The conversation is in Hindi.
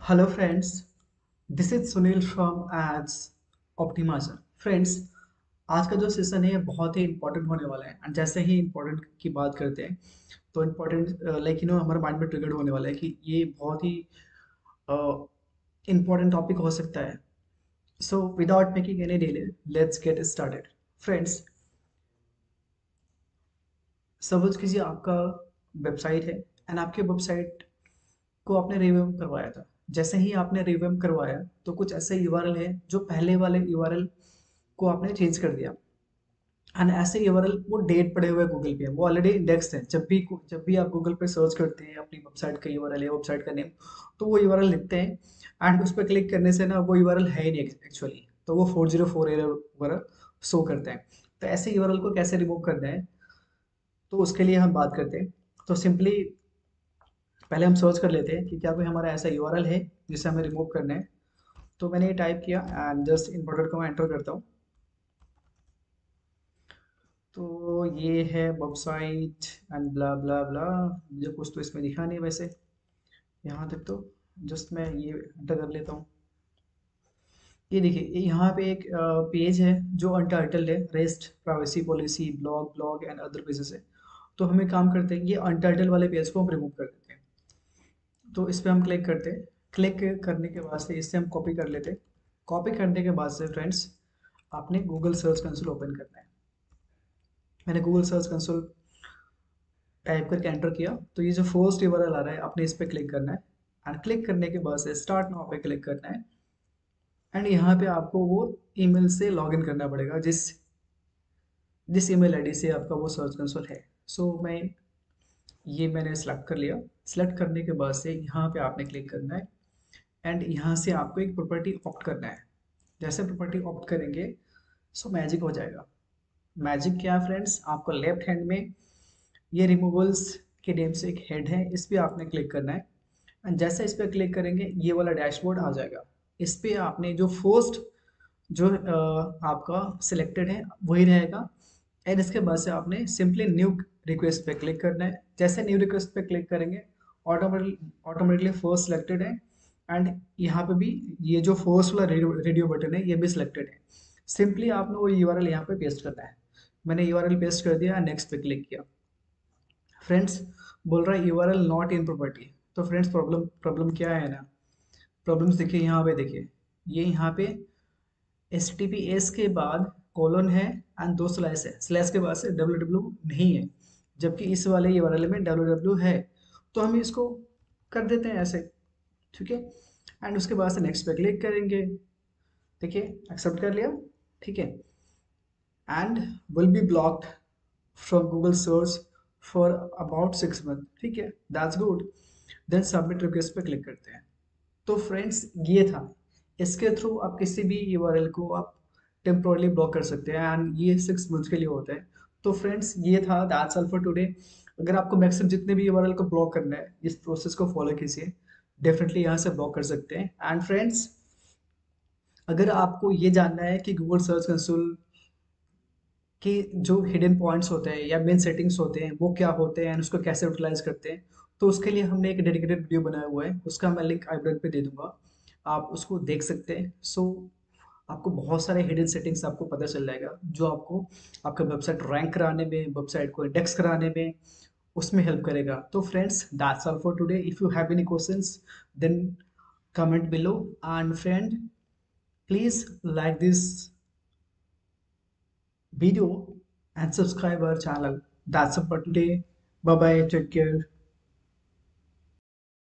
Hello friends this is Sunil from ads optimiser friends आज का जो सेशन है बहुत ही इंपॉर्टेंट होने वाला है। एंड जैसे ही इंपॉर्टेंट की बात करते हैं तो इम्पोर्टेंट लाइक यू नो हमारे माइंड में ट्रिगर्ड होने वाला है कि ये बहुत ही इम्पोर्टेंट टॉपिक हो सकता है। So without making any delay let's get started friends suppose कीजिए आपका वेबसाइट है एंड आपके वेबसाइट को आपने रिव्यू करवाया था। जैसे ही आपने रिवेम करवाया तो कुछ ऐसे यू आर है जो पहले वाले यू को आपने चेंज कर दिया। एंड ऐसे यूआरएल वो डेट पड़े हुए गूगल पे। वो ऑलरेडी इंडेक्स है। जब भी जब भी आप गूगल पे सर्च करते हैं, अपनी वेबसाइट का यू या वेबसाइट का नेम तो वो यूआरएल लिखते हैं। एंड उस पर क्लिक करने से ना वो यू है ही नहीं एक्चुअली तो वो फोर ज़ीरो फोर एयर वगैरह शो करते हैं। तो ऐसे यू को कैसे रिमूव करना है तो उसके लिए हम बात करते हैं। तो सिंपली पहले हम सर्च कर लेते हैं कि क्या कोई हमारा ऐसा यूआरएल है जिसे हमें रिमूव करना है। तो मैंने ये टाइप किया एंड जस्ट इम्पोर्टेंट को मैं एंटर करता हूँ। तो ये है website and blah blah blah मुझे कुछ तो इसमें दिखा नहीं वैसे। यहाँ तक तो जस्ट मैं ये एंटर कर लेता हूँ। ये देखिए यहाँ पे एक पेज है जो अनटाइटल्ड है rest privacy policy blog blog and other pages है। तो हमें काम करते हैं, ये अनटाइटल वाले पेज को हम रिमूव कर देते हैं तो इस पर हम क्लिक करते क्लिक करने के बाद से इससे हम कॉपी कर लेते कॉपी करने के बाद से फ्रेंड्स आपने गूगल सर्च कंसोल ओपन करना है। मैंने गूगल सर्च कंसोल टाइप करके एंटर किया। तो ये जो फ़र्स्ट यूआरएल आ रहा है आपने इस पर क्लिक करना है। एंड क्लिक करने के बाद से स्टार्ट नाउ पे क्लिक करना है। एंड यहाँ पे आपको वो ईमेल से लॉगिन करना पड़ेगा जिस जिस ईमेल आईडी से आपका वो सर्च कंसोल है। सो so, मैं ये मैंने सेलेक्ट कर लिया। सेलेक्ट करने के बाद से यहाँ पे आपने क्लिक करना है। एंड यहाँ से आपको एक प्रॉपर्टी ऑप्ट करना है। जैसे प्रॉपर्टी ऑप्ट करेंगे सो मैजिक हो जाएगा। मैजिक क्या है फ्रेंड्स आपको लेफ़्ट हैंड में ये रिमूवल्स के नेम से एक हेड है, इस पर आपने क्लिक करना है। एंड जैसे इस पर क्लिक करेंगे, ये वाला डैशबोर्ड आ जाएगा। इस पर आपने जो फ़र्स्ट जो आपका सिलेक्टेड है, वही रहेगा। एंड इसके बाद से आपने सिंपली न्यू रिक्वेस्ट पे क्लिक करना है। जैसे न्यू रिक्वेस्ट पे क्लिक करेंगे ऑटोमेटिकली फ़र्स्ट सिलेक्टेड है एंड यहाँ पे भी ये जो फ़र्स्ट वाला रेडियो बटन है, ये भी सिलेक्टेड है। सिंपली आपने वो यू आर यहाँ पे पेस्ट करना है। मैंने यू आर एल पेस्ट कर दिया नेक्स्ट पे क्लिक किया। फ्रेंड्स बोल रहा है U R L not in property तो फ्रेंड्स प्रॉब्लम प्रॉब्लम क्या है ना? प्रॉब्लम्स देखिए, यहाँ पे देखिए। ये यहाँ पे एस टी पी एस के बाद कॉलन है एंड दो स्लैश है। स्लैश के बाद से डब्ल्यू डब्ल्यू नहीं है, जबकि इस वाले ये वाले में डब्ल्यू डब्ल्यू है। तो हम इसको कर देते हैं ऐसे, ठीक है? एंड उसके बाद से नेक्स्ट पे क्लिक करेंगे। देखिए एक्सेप्ट कर लिया, ठीक है? And will be blocked from Google Search for about six month ठीक है? That's good then submit request पे क्लिक करते हैं। तो फ्रेंड्स ये था। इसके थ्रू आप किसी भी यू को आप टेम्प्रोरली ब्लॉक कर सकते हैं। एंड ये सिक्स मंथ के लिए होता है। तो फ्रेंड्स ये था। दैट्स ऑल फॉर टुडे अगर आपको मैक्सिमम जितने भी यू को ब्लॉक करना है इस प्रोसेस को फॉलो कीजिए। डेफिनेटली यहाँ से ब्लॉक कर सकते हैं। एंड फ्रेंड्स अगर आपको ये जानना है कि गूगल सर्च कंसोल के जो हिडन पॉइंट्स होते हैं या मेन सेटिंग्स होते हैं वो क्या होते हैं उसको कैसे यूटिलाइज करते हैं तो उसके लिए हमने एक डेडिकेटेड वीडियो बनाया हुआ है। उसका मैं लिंक आई पे दे दूँगा। आप उसको देख सकते हैं। सो so, आपको बहुत सारे हिडन सेटिंग्स आपको पता चल जाएगा जो आपको आपका वेबसाइट रैंक कराने में वेबसाइट को इंडेक्स कराने में उसमें हेल्प करेगा। तो friends that's all for today if you have any questions then comment below and friend please like this video and subscribe our channel that's all for today bye bye take care